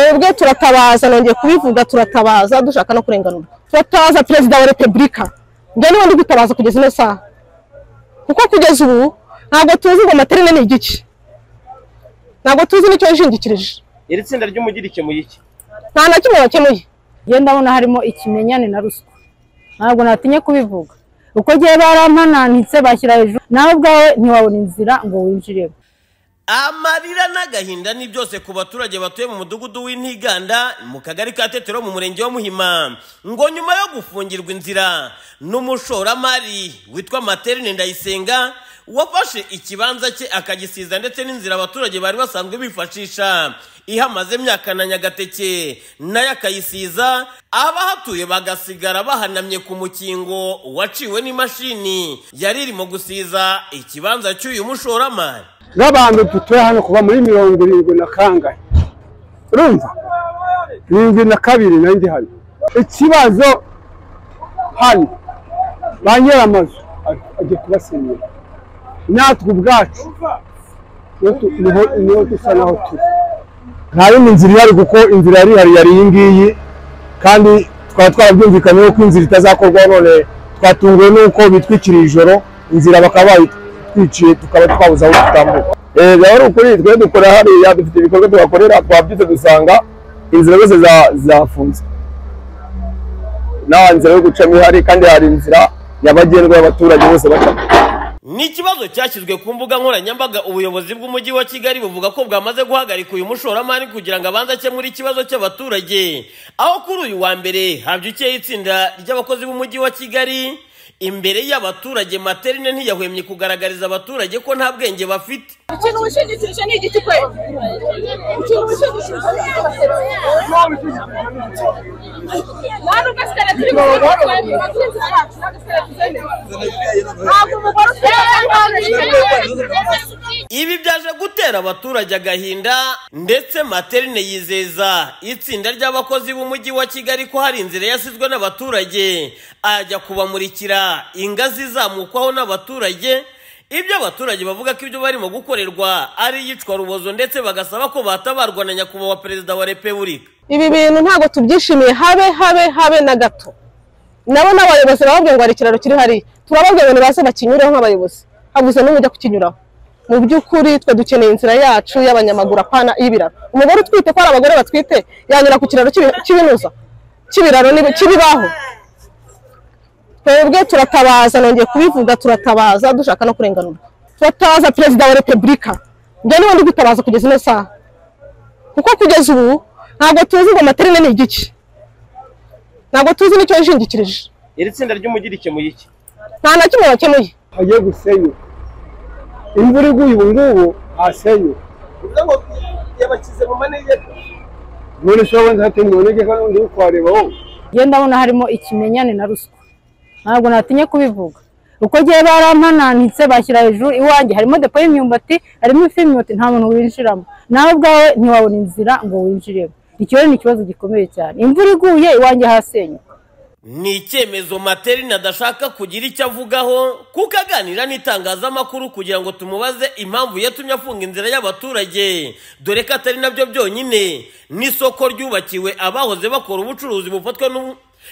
twebwe turatabaza nongeye kubivuga turatabaza dushaka no kurenganura turatabaza perezida wa repubulika. Njye ni we ndi gutabaza kugeza ino saha. Kuko kugeza ubu ntabwo tuzi ngo materine ni igiki ntabwo tuzi n'icyo yishingikirije. Iri tsinda ry'umujyi rikemuye iki nta na kimwe bakemuye njye ndabona harimo ikimenyane na ruswa. Ntabwo natinye kubivuga. Uko gihe barampananitse bashyira hejuru. Nawe ubwawe ntiwabona inzira ngo winjiremo. Amarira n'agahinda ni byose ku baturage batuye mu mudugudu w'intiganda mu kagari ka tetero mu murenge wa muhima. Ngo nyuma yo gufungirwa inzira n'umushoramari witwa materine ndayisenga wafashe ikibanza cye akagisiza ndetse n'inzira abaturage bari basanzwe bifashisha. Ihamaze imyaka na nyagateke na yo akayisiza abahatuye bagasigara bahanamye ku mukingo waciwe n'imashini. Yari irimo gusiza ikibanza cy'uyu mushoramari. N'abantu dutuye hano kuva muri mirongo irindwi na kangahe? Urumva? Irindwi na kabiri ndi hano. Ikibazo hano. Ba nyir'amazu. Agiye kubasenyera. Natwe ubwacu. Niho dusa naho turi. Nta yindi nzira ihari kuko inzira yari ihari yari iyi ngiyi. Kandi twaba twarabyumvikanyeho ko inzira itazakorwa none. Twatunguwe n'uko bitwikiriye ijoro. Inzira bakaba bayitwiciye tukaba twabuze aho dutambuka byaba ari ukuri twe dukora hariya dufite ibikorwa tuhakorera twabyutse dusanga inzira zose za- zafunze. Nta nzira yo gucamo ihari kandi hari inzira nyabagendwa y'abaturage bose bacamo. Ni ikibazo cyashyizwe ku mbuga nkoranyambaga ubuyobozi bw'umujyi wa kigali buvuga ko bwamaze guhagarika uyu mushoramari kugira ngo abanze akemure ikibazo cy'abaturage. Aho kuri uyu wa mbere habyukiyeho itsinda ry'abakozi b'umujyi wa kigali imbere y'abaturage materine ntiyahwemye kugaragariza abaturage ko nta bwenge bafite. Ikintu wishingikirije ni igiti kwe. Ikintu wishingikirije ni igiti nta n'ugasigara turi mu rugo twe abatunzi bacu n'agasigara tuzemera ntabwo umugore ibi byaje gutera abaturage agahinda ndetse materine yizeza itsinda ry'abakozi b'umujyi wa kigali ko hari inzira yasizwe n'abaturage. Ajya kubamurikira. Ingazi izamukwaho n'abaturage ibyo abaturage bavuga ko ibyo barimo gukorerwa ari iyicwa rubozo ndetse bagasaba ko batabarwa na nyakubahwa perezida wa repubulika. Ibi bintu ntabwo tubyishimiye. Habe habe habe na gato. Nabo n'abayobozi bababwiye ngo hari ikiraro kiri hariya. Turababwiye ngo nibaze bakinyureho nk'abayobozi. Habuze n'umwe ujya kukinyuraho. Mu by'ukuri twe dukeneye inzira yacu y'abanyamaguru apana y'ibiraro. Umugore utwite ko hari abagore batwite yanyura ku kiraro cy'ibi- cy'ibinuza cy'ibiraro cy'ibibaho twebwe turatabaza nongeye kubivuga turatabaza dushaka no kurenganura turatabaza perezida wa repubulika. Njye ni we ndi gutabaza kugeza ino saha. Kuko kugeza ubu ntabwo tuzi ngo materine ni igiki ntabwo tuzi n'icyo yishingikirije iri tsinda ry'umujyi rikemuye iki? Nta na kimwe bakemuye hagiye gusenyuka imvura iguye ubu ngubu hasenyuka yabakize mu manegeka. None se wowe ntihate mwonege ko n'undi uri kuhareba wowe njye ndabona harimo ikimenyane na ruswa. Ntabwo natinye kubivuga. Uko gihe barampananitse bashyira hejuru iwanjye. Harimo depo y'imyumbati harimo ifu y'imyumbati nta muntu winjiramo. Nawe ubwawe ntiwabona inzira ngo winjiremo. Rero ni ikibazo gikomeye cyane. Imvura iguye iwanjye hasenyuka. Ni icyemezo materine adashaka kugira icyo avugaho kuko aganira n'itangazamakuru kugira ngo tumubaze impamvu yatumye afunga inzira y'abaturage. Dore ko atari na byo byonyine. N'isoko ryubakiwe abahoze bakora ubucuruzi bufatwa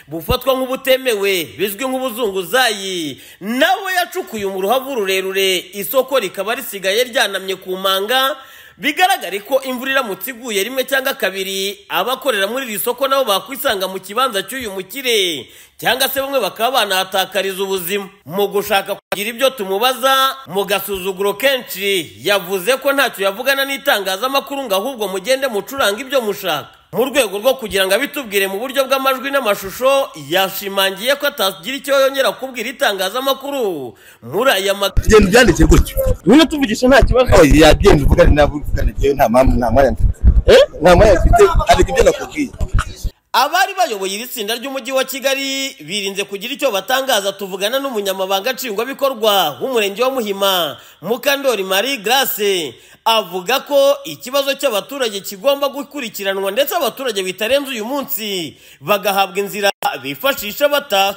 bufatwa nk'ubutemewe bizwi nk'ubuzunguzayi nawe yacukuye umuruhavu rurerure isoko rikaba risigaye ryanamye ku manga bigaragare ko imvura iramutse iguye rimwe cyangwa kabiri abakorera muri iri soko nabo bakwisanga mu kibanza cy'uyu mukire cyangwa se bamwe bakaba banahatakariza ubuzima. Mu gushaka kugira ibyo tumubaza mu gasuzuguro kenshi yavuze ko ntacyo yavugana n'itangazamakuru ngo ahubwo mugende mucuranga ibyo mushaka. Mu rwego rwo kugira ngo abitubwire mu buryo bw'amajwi n'amashusho yashimangiye ko atagira icyo yongera kubwira itangazamakuru. Muri aya magambo genda ubyandike gutyo. Ngwino tuvugisha nta kibazo. Aho yagenda uvugane nabo uvugane nta mpamvu nta mwanya mfite. Nta mwanya mfite andika ibyo nakubwiye. Abari bayoboye iri tsinda ry'umujyi wa kigali birinze kugira icyo batangaza tuvugana n'umunyamabanga nshingwabikorwa w'umurenge wa muhima mukandori marie grace. Avuga ko ikibazo cy'abaturage kigomba gukurikiranwa ndetse abaturage bitarenze uyu munsi bagahabwa inzira bifashisha bataha.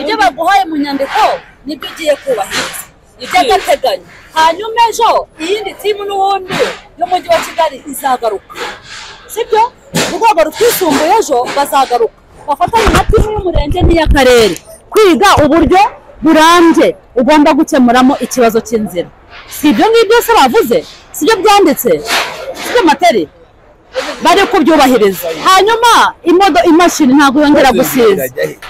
Ibyo baguhaye mu nyandiko ni byo ugiye kubahiriza iby'agateganyo hanyuma ejo iyindi timu n'ubundi y'umujyi wa kigali izagaruka. Sibyo? Urwego rutwisumbuye ejo bazagaruka. Bafatanye na timu y'umurenge n'iy'akarere. Kwiga uburyo burambye. Ugomba gukemuramo ikibazo cy'inzira. Si ibyo ngibyo se bavuze? Si byo byanditse? Si byo materi? Bari kubyubahiriza. Hanyuma imashini ntabwo yongera gusiza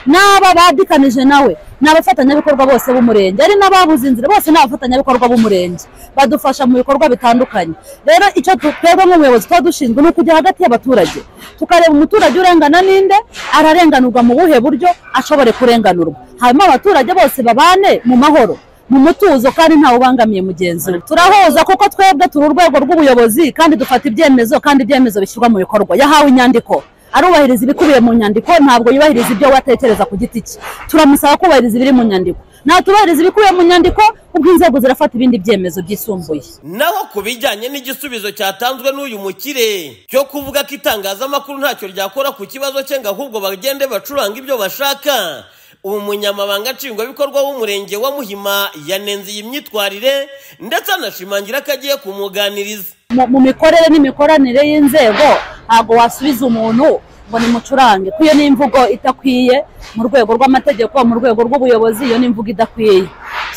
n'aba badikanije nawe. Ni abafatanyabikorwa bose b'umurenge. Ari n'ababuze inzira bose ni abafatanyabikorwa b'umurenge. Badufasha mu bikorwa bitandukanye. Rero icyo twebwe nk'ubuyobozi tuba dushinzwe ni ukujya hagati y'abaturage. Tukareba umuturage urengana n'inde ararenganurwa mu buhe buryo ashobore kurenganurwa. Hanyuma abaturage bose babane mu mahoro mu mutuzo kandi ntawe ubangamiye mugenzi we turahuza kuko twebwe turi urwego rw'ubuyobozi kandi dufata ibyemezo kandi ibyemezo bishyirwa mu bikorwa. Yahawe inyandiko. Arubahiriza ibikubiye mu nyandiko ntabwo yubahiriza ibyo we atekereza ku giti cye. Turamusaba kubahiriza ibiri mu nyandiko. Natubahiriza ibikubiye mu nyandiko ubwo inzego zirafata ibindi byemezo byisumbuye. Naho ku bijyanye n'igisubizo cyatanzwe n'uyu mukire cyo kuvuga ko itangazamakuru ntacyo ryakora ku kibazo cye ngo ahubwo bagende bacuranga ibyo bashaka. Umunyamabanga nshingwabikorwa w'umurenge wa muhima yanenze iyi myitwarire ndetse anashimangira ko agiye kumuganiriza. Mu mikorere n'imikoranire y'inzego ntabwo wasubiza umuntu ngo nimucurange. Ko iyo ni imvugo idakwiye mu rwego rw'amategeko mu rwego rw'ubuyobozi iyo ni imvugo idakwiye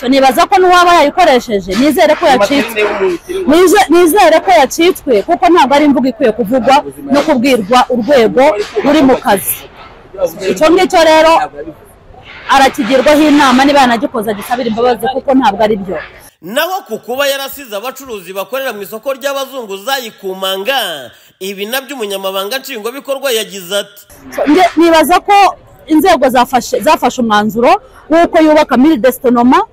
nibaza ko n'uwaba yayikoresheje nizere ko yacitswe. Nize- nizere ko yacitswe kuko ntabwo ari imvugo ikwiye kuvugwa no kubwirwa urwego ruri mu kazi. Icyo ngicyo rero arakigirwaho inama niba yanagikoze agisabira imbabazi kuko ntabwo ari byo. Naho ku kuba yarasize abacuruzi bakorera mu isoko ry'abazunguzayi ku manga ibi na byo umunyamabanga nshingwabikorwa yagize ati. Nibaza ko inzego zafashe zafashe umwanzuro w'uko yubaka miri desitonoma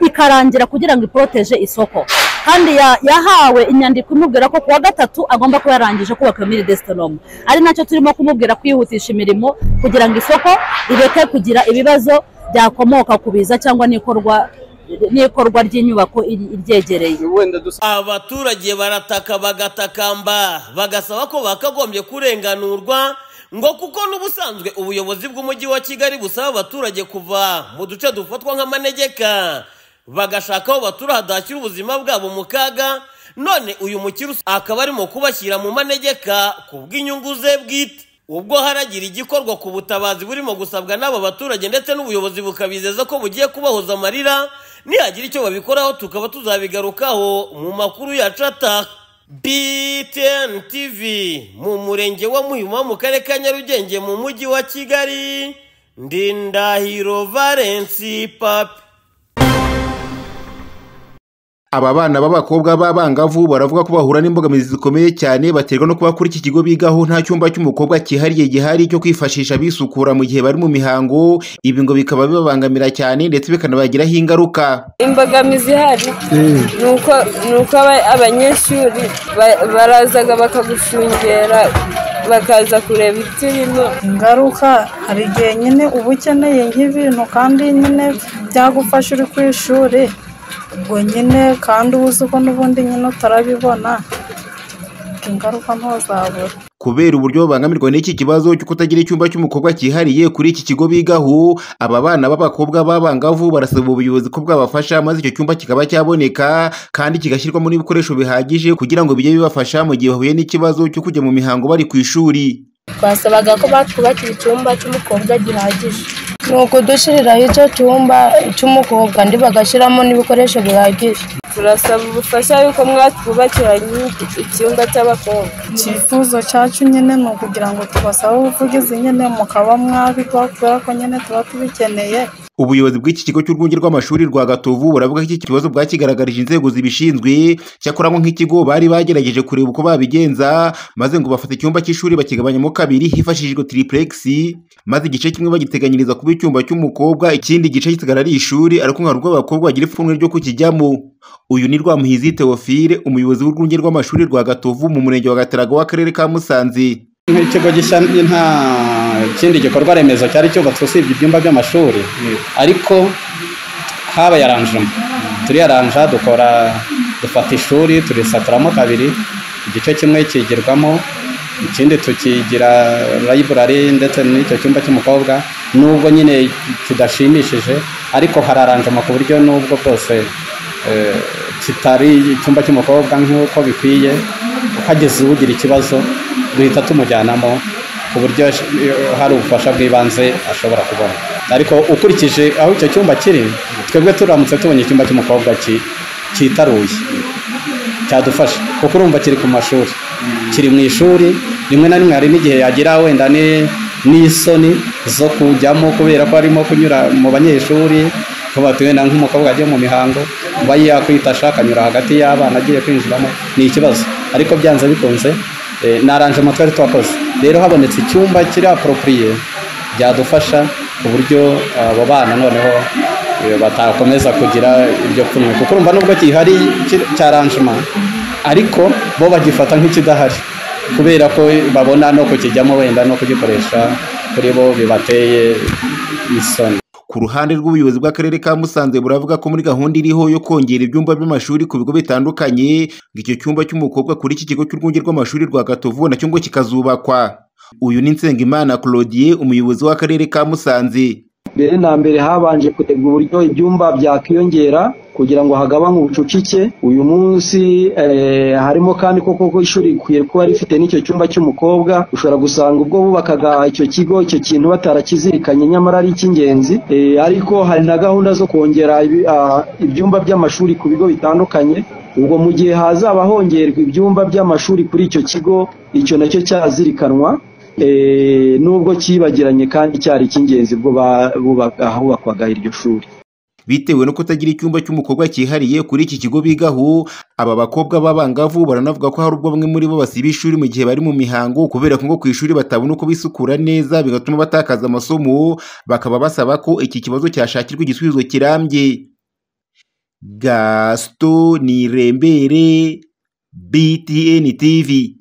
ikarangira kugira ngo iporoteje isoko. Kandi ya- yahawe inyandiko imubwira ko kuwa gatatu agomba kuba yarangije kubaka iyo miri ari na cyo turimo kumubwira kwihutisha imirimo kugira ngo isoko rireke kugira ibibazo byakomoka ku biza cyangwa n'ikorwa n'ikorwa ry'inyubako iryegereye. Abaturage barataka bagatakamba bagasaba ko bakagombye kurenganurwa ngo kuko n'ubusanzwe ubuyobozi bw'umujyi wa kigali busaba abaturage kuva mu duce dufatwa nk'amanegeka. Bagashaka aho batura hadashyira ubuzima bwabo mu kaga none uyu mukiri akaba arimo kubashyira mu manegeka ku bw'inyungu ze bwite. Ubwo haragira igikorwa ku butabazi burimo gusabwa n'aba baturage ndetse n'ubuyobozi bukabizeza ko bugiye kubahoza amarira nihagira icyo babikoraho tukaba tuzabigarukaho mu makuru yacu ataha BTN TV mu murenge wa Muhima mu karere ka Nyarugenge mu mujyi wa Kigali. Ndindahiro Valence Papi. Aba bana b'abakobwa b'abangavu baravuga ko bahura n'imbogamizi zikomeye cyane baterwa no kuba kuri iki kigo bigaho nta cyumba cy'umukobwa cyihariye gihari cyo kwifashisha bisukura mu gihe bari mu mihango. Ibi ngo bikaba bibabangamira cyane ndetse bikanabagiraho ingaruka. Imbogamizi ihari ni uko ni uko aba- abanyeshuri ba- barazaga bakagushungera bakaza kureba ibyo urimo ingaruka hari igihe nyine uba ukeneye nk'ibintu kandi nyine byagufasha uri ku ishuri. Ubwo nyine kandi uba uzi ko n'ubundi nyine utarabibona ingaruka ntuzabura. Kubera uburyo babangamirwa n'iki kibazo cyo kutagira icyumba cy'umukobwa cyihariye kuri iki kigo bigaho aba bana b'abakobwa b'abangavu barasaba ubuyobozi ko bwabafasha maze icyo cyumba kikaba cyaboneka kandi kigashyirwamo n'ibikoresho bihagije kugira ngo bijye bibafasha mu gihe bahuye n'ikibazo cyo kujya mu mihango bari ku ishuri. Twasabaga ko batwubakira icyumba cy'umukobwa gihagije. Ni ukudushyiriraho icyo cyumba cy'umukobwa ndi bagashyiramo n'ibikoresho bihagije. Turasaba ubufasha yuko mwatwubakira icyumba cy'abakobwa. Icyifuzo cyacu nyine ni ukugira ngo tubasabe ubuvugizi nyine mukaba mwabikora kubera ko nyine tuba tubikeneye. Ubuyobozi bw'iki kigo cy'urwunge rw'amashuri rwa gatovu buravuga ko iki kibazo bwakigaragarije inzego zibishinzwe. Cyakora ngo nk'ikigo bari bagerageje kureba uko babigenza maze ngo bafata icyumba cy'ishuri bakigabanyamo kabiri hifashishijwe tiripuregisi maze igice kimwe bagiteganyiriza kuba icyumba cy'umukobwa ikindi gice kisigara ari ishuri ariko nka rw'abakobwa bagira ipfunwe ryo kukijyamo. Uyu ni rwamuhizi teofile umuyobozi w'urwunge rw'amashuri rwa gatovu mu murenge wa gataraga w'akarere ka musanze. Nk'ikigo gishya nta kindi gikorwa remezo cyari cyubatswe usibye ibyumba by'amashuri. Ariko habaye aranjema turiyaranja dukora dufata ishuri turisaturamo kabiri igice kimwe kigirwamo ikindi tukigira layiburari ndetse n'icyo cyumba cy'umukobwa nubwo nyine kidashimishije ariko hari aranjema ku buryo nubwo bwose eh, kitari icyumba cy'umukobwa nk'uko bikwiye uhageze ugira ikibazo duhita tumujyanamo ku buryo hari ubufasha bw'ibanze ashobora kubona. Ariko ukurikije aho icyo cyumba kiri twebwe turamutse tubonye icyumba cy'umukobwa cyitaruye cyadufasha kuko urumva kiri ku mashuri. Kiri mu ishuri rimwe na rimwe hari n'igihe yagira wenda ni- n'isoni zo kujyamo kubera ko arimo kunyura mu banyeshuri kuba wenda nk'umukobwa agiye mu mihango kuba yakwita ashaka akanyura hagati y'abana agiye kwinjiramo ni ikibazo. Ariko byanze bikunze ni aranjemo twakoze rero habonetse icyumba kiri aporopuriye byadufasha ku buryo abo bana noneho eh, batakomeza kugira ibyo pfunwe kuko urumva nubwo gihari ki- cya aranjema ariko bo bagifata nk'ikidahari. Kubera ko babona no kukijyamo wenda no kugikoresha kuri bo bibateye isoni. Ku ruhande rw'ubuyobozi bw'akarere ka Musanze buravuga ko muri gahunda iriho yo kongera ibyumba by'amashuri ku bigo bitandukanye ngo icyo cyumba cy'umukobwa kuri iki kigo cy'urwunge rw'amashuri rwa Gatovu na cyo ngo kikazubakwa. Uyu ni Nsengimana Claudie umuyobozi w'akarere ka Musanze. Mbere na mbere habanje kurebwa uburyo ibyumba byakiyongera kugira ngo hagabanywe ubucucike. Uyu munsi eh, harimo kandi koko ko ishuri rikwiye kuba rifite n'icyo cyumba cy'umukobwa ushobora gusanga ubwo bubakaga icyo kigo icyo kintu batarakizirikanye. Nyamara ari icy'ingenzi eh, ariko hari na gahunda zo kongera ah, ibyumba by'amashuri ku bigo bitandukanye. Ubwo mu gihe hazaba hongerwa ibyumba by'amashuri kuri icyo kigo icyo na cyo cyazirikanwa. Nubwo cyibagiranye kandi cyari icy'ingenzi ubwo hubakwaga iryo shuri. Bitewe no kutagira icyumba cy'umukobwa cyihariye kuri iki kigo bigaho aba bakobwa b'abangavu baranavuga ko hari ubwo bamwe muri bo basiba ishuri mu gihe bari mu mihango kubera ko ngo ku ishuri batabona uko bisukura neza bigatuma batakaza amasomo bakaba basaba ko iki kibazo cyashakirwa igisubizo kirambye. Gaston Nirembere BTN TV